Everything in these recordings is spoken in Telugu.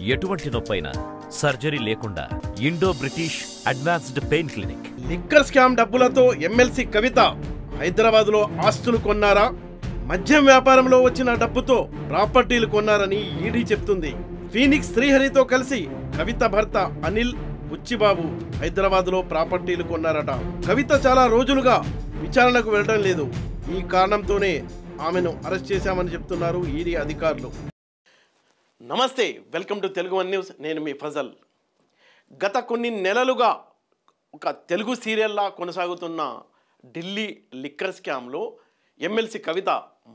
ఎటువంటి నొప్పైనా సర్జరీ లేకుండా Indo British advanced pain clinic. Liquor scam డబ్బులతో ఎమ్మెల్సీ కవిత హైదరాబాద్లో ఆస్తులు కొన్నారా? మద్యం వ్యాపారంలో వచ్చిన డబ్బుతో ప్రాపర్టీలు కొన్నారని ఈడీ చెప్తుంది. ఫీనిక్స్ శ్రీహరితో కలిసి కవిత భర్త అనిల్ బుచ్చిబాబు హైదరాబాద్లో ప్రాపర్టీలు కొన్నారట. కవిత చాలా రోజులుగా విచారణకు వెళ్ళడం లేదు. ఈ కారణంతోనే ఆమెను అరెస్ట్ చేశామని చెప్తున్నారు ఈడీ అధికారులు. నమస్తే welcome to Telugu one news. నేను మీ ఫజల్. గత కొన్ని నెలలుగా ఒక తెలుగు సీరియల్లా కొనసాగుతున్న ఢిల్లీ లిక్కర్ స్కామ్లో ఎమ్మెల్సీ కవిత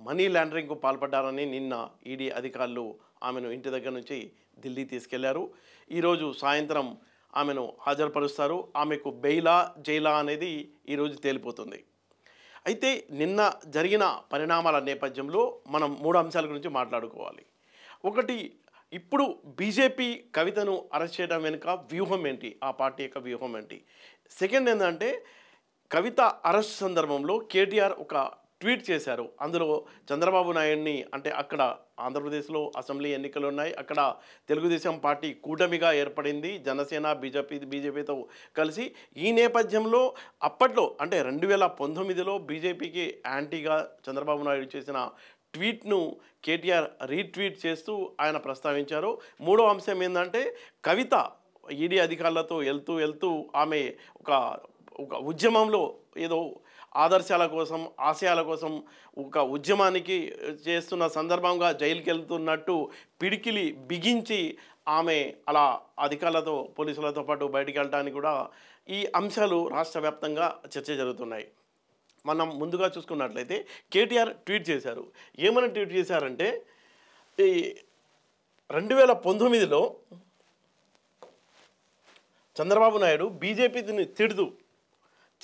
మనీ లాండరింగ్కు పాల్పడ్డారని నిన్న ఈడీ అధికారులు ఆమెను ఇంటి దగ్గర నుంచి ఢిల్లీ తీసుకెళ్ళారు. ఈరోజు సాయంత్రం ఆమెను హాజరుపరుస్తారు. ఆమెకు బెయిలా జైలా అనేది ఈరోజు తేలిపోతుంది. అయితే నిన్న జరిగిన పరిణామాల నేపథ్యంలో మనం మూడు అంశాల గురించి మాట్లాడుకోవాలి. ఒకటి ఇప్పుడు బీజేపీ కవితను అరెస్ట్ చేయడం వెనుక వ్యూహం ఏంటి? ఆ పార్టీ యొక్క వ్యూహం ఏంటి? సెకండ్ ఏంటంటే కవిత అరెస్ట్ సందర్భంలో కేటీఆర్ ఒక ట్వీట్ చేశారు. అందులో చంద్రబాబు నాయుడిని అంటే అక్కడ ఆంధ్రప్రదేశ్లో అసెంబ్లీ ఎన్నికలు ఉన్నాయి. అక్కడ తెలుగుదేశం పార్టీ కూటమిగా ఏర్పడింది. జనసేన బీజేపీ బీజేపీతో కలిసి ఈ నేపథ్యంలో అప్పట్లో అంటే రెండు వేల పంతొమ్మిదిలో బీజేపీకి యాంటీగా చంద్రబాబు నాయుడు చేసిన ట్వీట్ను కేటీఆర్ రీట్వీట్ చేస్తూ ఆయన ప్రస్తావించారు. మూడో అంశం ఏంటంటే కవిత ఈడీ అధికారులతో వెళ్తూ వెళ్తూ ఆమె ఒక ఒక ఉద్యమంలో ఏదో ఆదర్శాల కోసం ఆశయాల కోసం ఒక ఉద్యమానికి చేస్తున్న సందర్భంగా జైలుకి వెళ్తున్నట్టు పిడికిలి బిగించి ఆమె అలా అధికారులతో పోలీసులతో పాటు బయటికి వెళ్ళడానికి కూడా ఈ అంశాలు రాష్ట్ర వ్యాప్తంగా చర్చ జరుగుతున్నాయి. మనం ముందుగా చూసుకున్నట్లయితే కేటీఆర్ ట్వీట్ చేశారు. ఏమని ట్వీట్ చేశారంటే ఈ రెండు వేల పంతొమ్మిదిలో చంద్రబాబు నాయుడు బీజేపీని తిడుతూ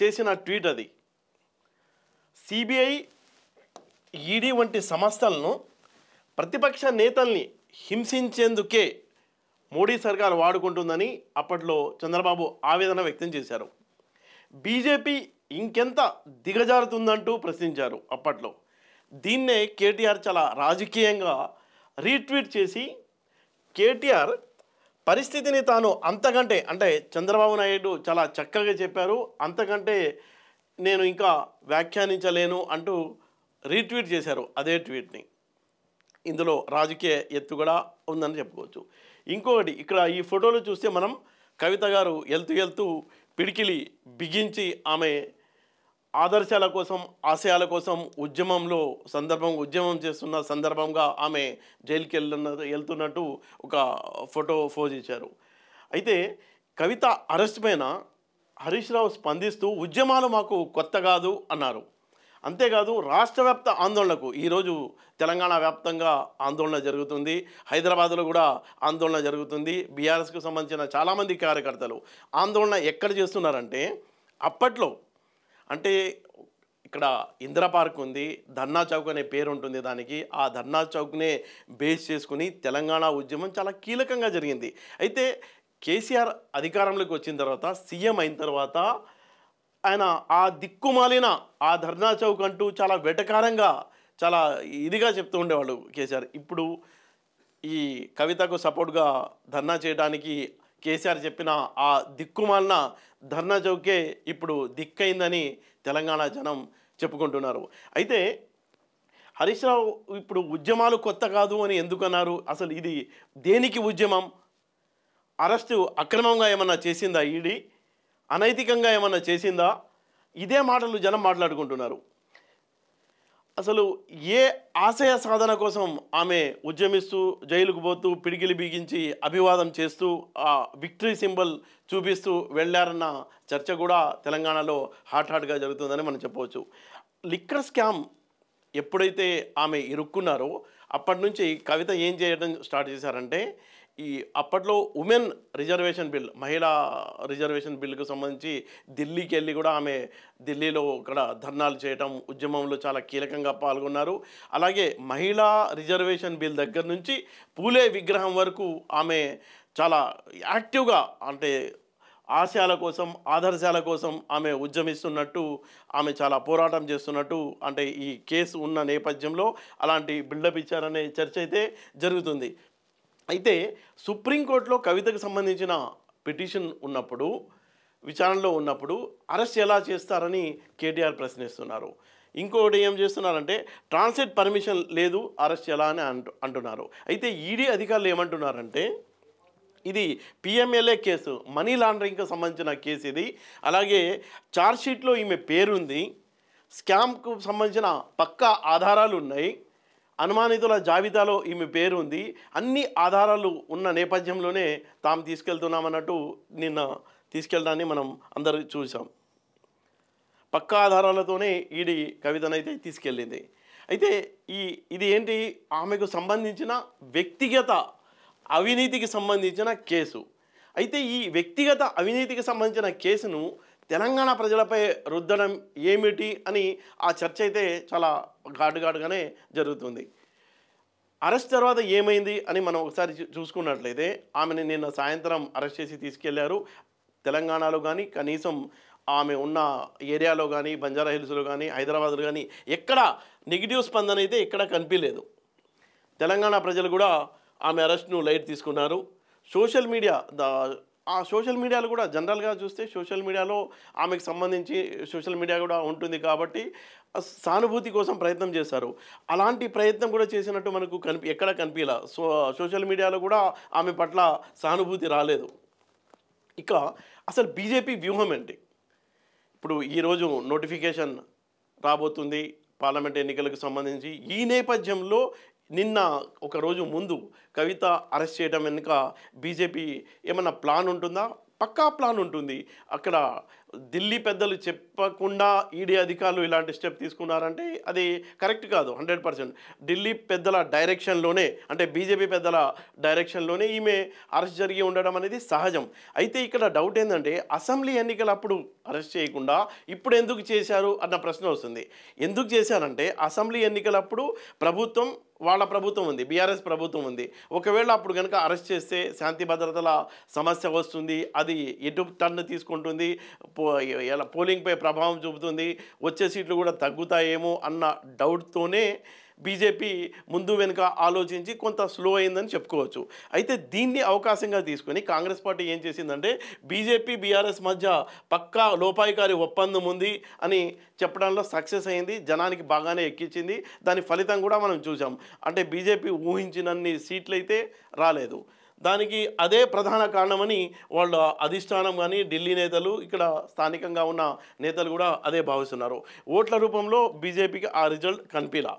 చేసిన ట్వీట్ అది. సిబిఐ ఈడీ వంటి సంస్థలను ప్రతిపక్ష నేతల్ని హింసించేందుకే మోడీ సర్కార్ వాడుకుంటుందని అప్పట్లో చంద్రబాబు ఆవేదన వ్యక్తం చేశారు. బీజేపీ ఇంకెంత దిగజారుతుందంటూ ప్రశ్నించారు అప్పట్లో. దీన్నే కేటీఆర్ చాలా రాజకీయంగా రీట్వీట్ చేసి కేటీఆర్ పరిస్థితిని తాను అంతకంటే అంటే చంద్రబాబు నాయుడు చాలా చక్కగా చెప్పారు అంతకంటే నేను ఇంకా వ్యాఖ్యానించలేను అంటూ రీట్వీట్ చేశారు అదే ట్వీట్ని. ఇందులో రాజకీయ ఎత్తు కూడా ఉందని చెప్పుకోవచ్చు. ఇంకొకటి ఇక్కడ ఈ ఫోటోలు చూస్తే మనం కవిత గారు వెళ్తూ వెళ్తూ పిడికిలి బిగించి ఆమె ఆదర్శాల కోసం ఆశయాల కోసం ఉద్యమంలో సందర్భం ఉద్యమం చేస్తున్న సందర్భంగా ఆమె జైలుకి వెళ్ళున్న వెళ్తున్నట్టు ఒక ఫోటో ఫోజ్ ఇచ్చారు. అయితే కవిత అరెస్ట్ పైన హరీష్ రావు స్పందిస్తూ ఉద్యమాలు మాకు కొత్త కాదు అన్నారు. అంతేకాదు రాష్ట్ర వ్యాప్త ఆందోళనకు ఈరోజు తెలంగాణ వ్యాప్తంగా ఆందోళన జరుగుతుంది. హైదరాబాద్లో కూడా ఆందోళన జరుగుతుంది. బీఆర్ఎస్కు సంబంధించిన చాలామంది కార్యకర్తలు ఆందోళన ఎక్కడ చేస్తున్నారంటే అప్పట్లో అంటే ఇక్కడ ఇందిరా పార్క్ ఉంది ధర్నా చౌక్ అనే పేరు ఉంటుంది దానికి. ఆ ధర్నా చౌక్నే బేస్ చేసుకుని తెలంగాణ ఉద్యమం చాలా కీలకంగా జరిగింది. అయితే కేసీఆర్ అధికారంలోకి వచ్చిన తర్వాత సీఎం అయిన తర్వాత ఆయన ఆ దిక్కుమాలిన ఆ ధర్నా చౌక్ అంటూ చాలా వెటకారంగా చాలా ఇదిగా చెప్తూ ఉండేవాళ్ళు కేసీఆర్. ఇప్పుడు ఈ కవితకు సపోర్ట్గా ధర్నా చేయడానికి కేసీఆర్ చెప్పిన ఆ దిక్కుమాలిన ధర్నా చౌకే ఇప్పుడు దిక్కైందని తెలంగాణ జనం చెప్పుకుంటున్నారు. అయితే హరీష్ రావు ఇప్పుడు ఉద్యమాలు కొత్త కాదు అని ఎందుకన్నారు? అసలు ఇది దేనికి ఉద్యమం? అరెస్టు అక్రమంగా ఏమన్నా చేసిందా ఈడీ? అనైతికంగా ఏమన్నా చేసిందా? ఇదే మాటలు జనం మాట్లాడుకుంటున్నారు. అసలు ఏ ఆశయ సాధన కోసం ఆమె ఉద్యమిస్తూ జైలుకు పోతూ పిడికిలి బిగించి అభివాదం చేస్తూ ఆ విక్టరీ సింబల్ చూపిస్తూ వెళ్ళారన్న చర్చ కూడా తెలంగాణలో హాట్ హాట్గా జరుగుతుందని మనం చెప్పవచ్చు. లిక్కర్ స్కామ్ ఎప్పుడైతే ఆమె ఇరుక్కున్నారో అప్పటి నుంచి కవిత ఏం చేయడం స్టార్ట్ చేశారంటే ఈ అప్పట్లో ఉమెన్ రిజర్వేషన్ బిల్ మహిళా రిజర్వేషన్ బిల్కు సంబంధించి ఢిల్లీకి వెళ్ళి కూడా ఆమె ఢిల్లీలో ఇక్కడ ధర్నాలు చేయటం ఉద్యమంలో చాలా కీలకంగా పాల్గొన్నారు. అలాగే మహిళా రిజర్వేషన్ బిల్ దగ్గర నుంచి పూలే విగ్రహం వరకు ఆమె చాలా యాక్టివ్గా అంటే ఆశయాల కోసం ఆదర్శాల కోసం ఆమె ఉద్యమిస్తున్నట్టు ఆమె చాలా పోరాటం చేస్తున్నట్టు అంటే ఈ కేసు ఉన్న నేపథ్యంలో అలాంటి బిల్డప్ ఇచ్చారనే చర్చ అయితే జరుగుతుంది. అయితే సుప్రీంకోర్టులో కవితకు సంబంధించిన పిటిషన్ ఉన్నప్పుడు విచారణలో ఉన్నప్పుడు అరెస్ట్ ఎలా చేస్తారని కేటీఆర్ ప్రశ్నిస్తున్నారు. ఇంకొకటి ఏం చేస్తున్నారంటే ట్రాన్సిట్ పర్మిషన్ లేదు అరెస్ట్ ఎలా అని అంటు అంటున్నారు. అయితే ఈడీ అధికారులు ఏమంటున్నారంటే ఇది పిఎంఎల్ఏ కేసు మనీ లాండరింగ్కి సంబంధించిన కేసు ఇది. అలాగే ఛార్జ్షీట్లో ఈమె పేరుంది. స్కామ్కు సంబంధించిన పక్కా ఆధారాలు ఉన్నాయి అనుమానితుల జాబితాలో ఈమె పేరు ఉంది. అన్ని ఆధారాలు ఉన్న నేపథ్యంలోనే తాము తీసుకెళ్తున్నామన్నట్టు నిన్న తీసుకెళ్ళడాన్ని మనం అందరూ చూసాం పక్కా ఆధారాలతోనే ఈడి కవితనైతే తీసుకెళ్ళింది. అయితే ఈ ఇది ఏంటి? ఆమెకు సంబంధించిన వ్యక్తిగత అవినీతికి సంబంధించిన కేసు. అయితే ఈ వ్యక్తిగత అవినీతికి సంబంధించిన కేసును తెలంగాణ ప్రజలపై రుద్దడం ఏమిటి అని ఆ చర్చ అయితే చాలా ఘాటుఘాటుగానే జరుగుతుంది. అరెస్ట్ తర్వాత ఏమైంది అని మనం ఒకసారి చూ- చూసుకున్నట్లయితే ఆమెను నిన్న సాయంత్రం అరెస్ట్ చేసి తీసుకెళ్ళారు. తెలంగాణలో కానీ కనీసం ఆమె ఉన్న ఏరియాలో కానీ బంజారా హిల్స్లో కానీ హైదరాబాద్లో కానీ ఎక్కడ నెగిటివ్ స్పందన అయితే ఎక్కడ కనిపించలేదు తెలంగాణ ప్రజలు కూడా ఆమె అరెస్ట్ను లైట్ తీసుకున్నారు. సోషల్ మీడియా ద ఆ సోషల్ మీడియాలో కూడా జనరల్గా చూస్తే సోషల్ మీడియాలో ఆమెకు సంబంధించి సోషల్ మీడియా కూడా ఉంటుంది కాబట్టి సానుభూతి కోసం ప్రయత్నం చేశారు. అలాంటి ప్రయత్నం కూడా చేసినట్టు మనకు కనిపి ఎక్కడ కనిపించలే సో సోషల్ మీడియాలో కూడా ఆమె పట్ల సానుభూతి రాలేదు. ఇక అసలు బీజేపీ వ్యూహం ఏంటి? ఇప్పుడు ఈరోజు నోటిఫికేషన్ రాబోతుంది పార్లమెంట్ ఎన్నికలకు సంబంధించి. ఈ నేపథ్యంలో నిన్న ఒకరోజు ముందు కవిత అరెస్ట్ చేయడం వెనుక బీజేపీ ఏమన్నా ప్లాన్ ఉంటుందా? పక్కా ప్లాన్ ఉంటుంది. అక్కడ ఢిల్లీ పెద్దలు చెప్పకుండా ఈడీ అధికారులు ఇలాంటి స్టెప్ తీసుకున్నారంటే అది కరెక్ట్ కాదు హండ్రెడ్ పర్సెంట్. ఢిల్లీ పెద్దల డైరెక్షన్లోనే అంటే బీజేపీ పెద్దల డైరెక్షన్లోనే ఈమె అరెస్ట్ జరిగి ఉండడం అనేది సహజం. అయితే ఇక్కడ డౌట్ ఏంటంటే అసెంబ్లీ ఎన్నికలు అప్పుడు అరెస్ట్ చేయకుండా ఇప్పుడు ఎందుకు చేశారు అన్న ప్రశ్న వస్తుంది. ఎందుకు చేశారంటే అసెంబ్లీ ఎన్నికలప్పుడు ప్రభుత్వం వాళ్ళ ప్రభుత్వం ఉంది బీఆర్ఎస్ ప్రభుత్వం ఉంది. ఒకవేళ అప్పుడు కనుక అరెస్ట్ చేస్తే శాంతి భద్రతల సమస్య వస్తుంది అది ఎటు టన్ను తీసుకుంటుంది పో ఎలా పోలింగ్పై ప్రభావం చూపుతుంది వచ్చే సీట్లు కూడా తగ్గుతాయేమో అన్న డౌట్తోనే బీజేపీ ముందు వెనుక ఆలోచించి కొంత స్లో అయిందని చెప్పుకోవచ్చు. అయితే దీన్ని అవకాశంగా తీసుకొని కాంగ్రెస్ పార్టీ ఏం చేసిందంటే బీజేపీ బీఆర్ఎస్ మధ్య పక్కా లోపాయికారి ఒప్పందం ఉంది అని చెప్పడంలో సక్సెస్ అయింది జనానికి బాగానే ఎక్కించింది. దాని ఫలితం కూడా మనం చూసాం అంటే బీజేపీ ఊహించినన్ని సీట్లు అయితే రాలేదు. దానికి అదే ప్రధాన కారణమని వాళ్ళ అధిష్టానం కానీ ఢిల్లీ నేతలు ఇక్కడ స్థానికంగా ఉన్న నేతలు కూడా అదే భావిస్తున్నారు. ఓట్ల రూపంలో బీజేపీకి ఆ రిజల్ట్ కనిపిలా.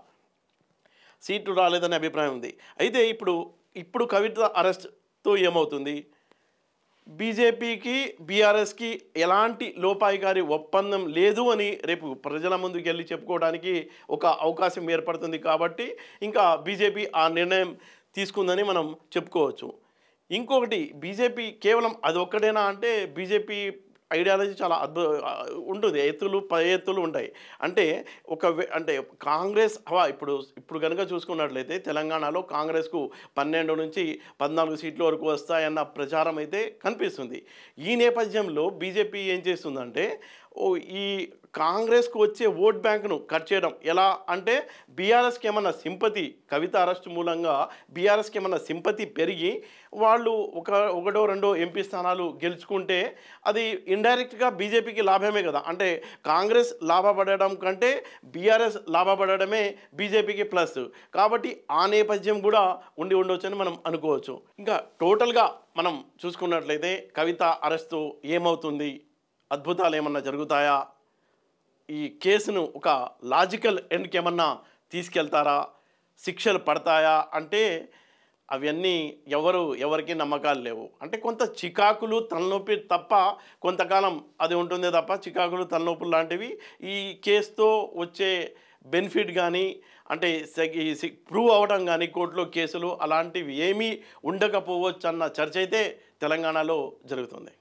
సీట్లు రాలేదనే అభిప్రాయం ఉంది. అయితే ఇప్పుడు ఇప్పుడు కవిత అరెస్ట్తో ఏమవుతుంది? బీజేపీకి బీఆర్ఎస్కి ఎలాంటి లోపాయికారి ఒప్పందం లేదు అని రేపు ప్రజల ముందుకు వెళ్ళి చెప్పుకోవడానికి ఒక అవకాశం ఏర్పడుతుంది కాబట్టి ఇంకా బీజేపీ ఆ నిర్ణయం తీసుకుందని మనం చెప్పుకోవచ్చు. ఇంకొకటి బీజేపీ కేవలం అది ఒక్కటేనా అంటే బీజేపీ ఐడియాలజీ చాలా అద్భుత ఉంటుంది. ఎత్తులు పై ఎత్తులు ఉంటాయి. అంటే ఒక అంటే కాంగ్రెస్ అవా ఇప్పుడు ఇప్పుడు కనుక చూసుకున్నట్లయితే తెలంగాణలో కాంగ్రెస్కు పన్నెండు నుంచి పద్నాలుగు సీట్ల వరకు వస్తాయన్న ప్రచారం అయితే కనిపిస్తుంది. ఈ నేపథ్యంలో బీజేపీ ఏం చేస్తుందంటే ఓ ఈ కాంగ్రెస్కు వచ్చే ఓట్ బ్యాంక్ను కట్ చేయడం ఎలా అంటే బీఆర్ఎస్కి ఏమన్నా సింపతి కవిత అరెస్ట్ మూలంగా బీఆర్ఎస్కి ఏమన్నా సింపతి పెరిగి వాళ్ళు ఒక ఒకటో రెండో ఎంపీ స్థానాలు గెలుచుకుంటే అది ఇండైరెక్ట్గా బీజేపీకి లాభమే కదా. అంటే కాంగ్రెస్ లాభపడడం కంటే బీఆర్ఎస్ లాభపడడమే బీజేపీకి ప్లస్. కాబట్టి ఆ నేపథ్యం కూడా ఉండి ఉండవచ్చని మనం అనుకోవచ్చు. ఇంకా టోటల్గా మనం చూసుకున్నట్లయితే కవిత అరెస్టు ఏమవుతుంది? అద్భుతాలు ఏమన్నా జరుగుతాయా? ఈ కేసును ఒక లాజికల్ ఎండ్కి ఏమన్నా తీసుకెళ్తారా? శిక్షలు పడతాయా? అంటే అవన్నీ ఎవరు ఎవరికి నమ్మకాలు లేవు. అంటే కొంత చికాకులు తలనొప్పి తప్ప కొంతకాలం అది ఉంటుంది తప్ప చికాకులు తలనొప్పులు లాంటివి ఈ కేసుతో వచ్చే బెనిఫిట్ కానీ అంటే ప్రూవ్ అవ్వడం కానీ కోర్టులో కేసులు అలాంటివి ఏమీ ఉండకపోవచ్చు అన్న చర్చ అయితే తెలంగాణలో జరుగుతుంది.